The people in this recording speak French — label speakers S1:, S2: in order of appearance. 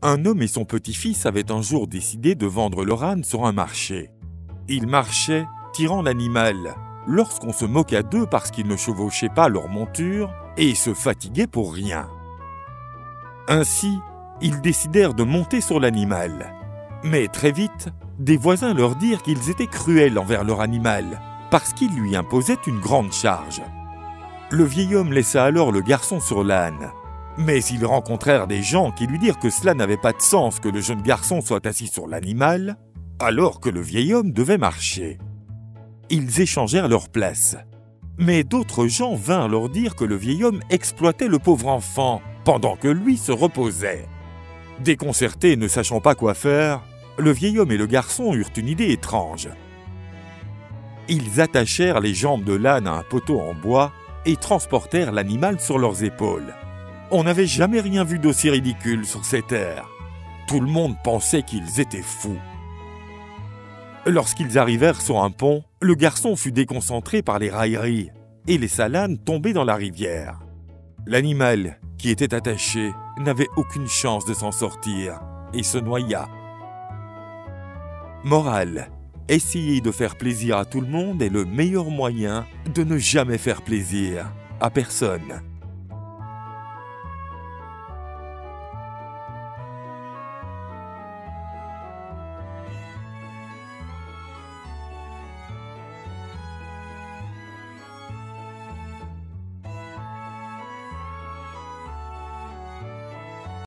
S1: Un homme et son petit-fils avaient un jour décidé de vendre leur âne sur un marché. Ils marchaient, tirant l'animal, lorsqu'on se moqua d'eux parce qu'ils ne chevauchaient pas leur monture et se fatiguaient pour rien. Ainsi, ils décidèrent de monter sur l'animal. Mais très vite, des voisins leur dirent qu'ils étaient cruels envers leur animal, parce qu'ils lui imposaient une grande charge. Le vieil homme laissa alors le garçon sur l'âne. Mais ils rencontrèrent des gens qui lui dirent que cela n'avait pas de sens que le jeune garçon soit assis sur l'animal, alors que le vieil homme devait marcher. Ils échangèrent leur place. Mais d'autres gens vinrent leur dire que le vieil homme exploitait le pauvre enfant pendant que lui se reposait. Déconcertés, ne sachant pas quoi faire, le vieil homme et le garçon eurent une idée étrange. Ils attachèrent les jambes de l'âne à un poteau en bois et transportèrent l'animal sur leurs épaules. On n'avait jamais rien vu d'aussi ridicule sur cette terre. Tout le monde pensait qu'ils étaient fous. Lorsqu'ils arrivèrent sur un pont, le garçon fut déconcentré par les railleries et les salanes tomber dans la rivière. L'animal, qui était attaché, n'avait aucune chance de s'en sortir et se noya. Morale. Essayer de faire plaisir à tout le monde est le meilleur moyen de ne jamais faire plaisir à personne.